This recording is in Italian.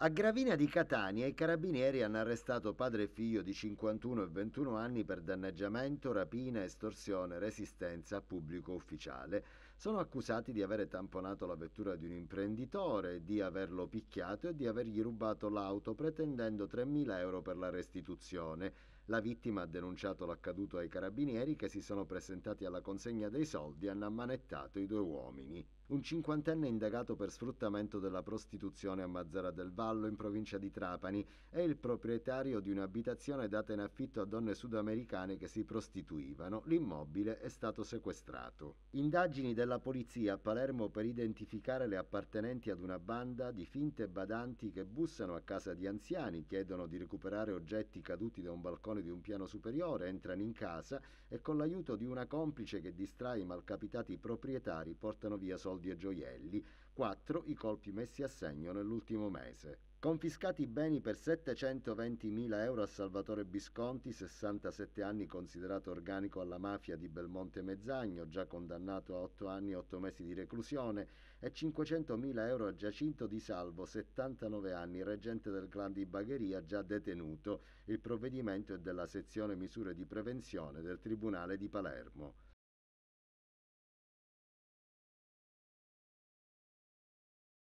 A Gravina di Catania i carabinieri hanno arrestato padre e figlio di 51 e 21 anni per danneggiamento, rapina, estorsione, resistenza a pubblico ufficiale. Sono accusati di avere tamponato la vettura di un imprenditore, di averlo picchiato e di avergli rubato l'auto pretendendo 3.000 euro per la restituzione. La vittima ha denunciato l'accaduto ai carabinieri che si sono presentati alla consegna dei soldi e hanno ammanettato i due uomini. Un cinquantenne indagato per sfruttamento della prostituzione a Mazzara del Vallo in provincia di Trapani è il proprietario di un'abitazione data in affitto a donne sudamericane che si prostituivano. L'immobile è stato sequestrato. Indagini della polizia a Palermo per identificare le appartenenti ad una banda di finte badanti che bussano a casa di anziani, chiedono di recuperare oggetti caduti da un balcone di un piano superiore, entrano in casa e con l'aiuto di una complice che distrae i malcapitati proprietari portano via soldi e gioielli, 4 i colpi messi a segno nell'ultimo mese. Confiscati beni per 720.000 euro a Salvatore Bisconti, 67 anni considerato organico alla mafia di Belmonte Mezzagno, già condannato a 8 anni e 8 mesi di reclusione, e 500.000 euro a Giacinto Di Salvo, 79 anni, reggente del clan di Bagheria, già detenuto. Il provvedimento è della sezione misure di prevenzione del Tribunale di Palermo.